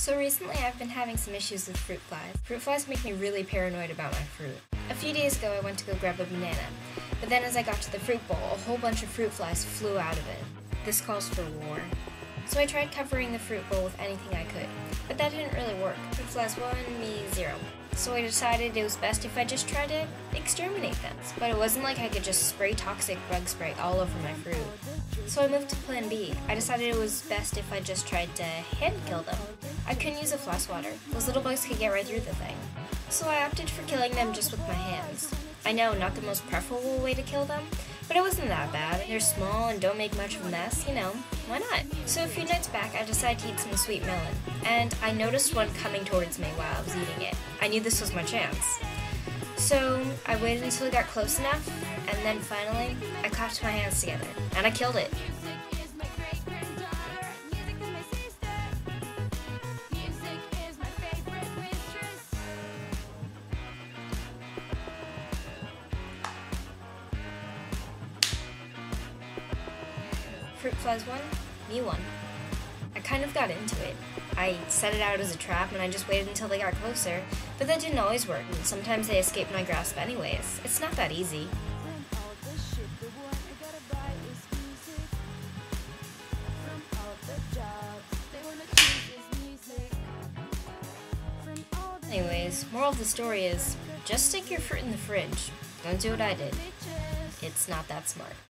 So recently I've been having some issues with fruit flies. Fruit flies make me really paranoid about my fruit. A few days ago I went to go grab a banana, but then as I got to the fruit bowl, a whole bunch of fruit flies flew out of it. This calls for war. So I tried covering the fruit bowl with anything I could, but that didn't really work. Fruit flies won, me zero. So I decided it was best if I just tried to exterminate them. But it wasn't like I could just spray toxic bug spray all over my fruit. So I moved to plan B. I decided it was best if I just tried to hand kill them. I couldn't use a fly swatter. Those little bugs could get right through the thing. So I opted for killing them just with my hands. I know, not the most preferable way to kill them, but it wasn't that bad. They're small and don't make much of a mess, you know, why not? So a few nights back, I decided to eat some sweet melon, and I noticed one coming towards me while I was eating it. I knew this was my chance. So I waited until it got close enough, and then finally, I clapped my hands together, and I killed it. Fruit flies 1, me one. I kind of got into it. I set it out as a trap and I just waited until they got closer, but that didn't always work, and sometimes they escaped my grasp anyways. It's not that easy. Anyways, moral of the story is just stick your fruit in the fridge. Don't do what I did. It's not that smart.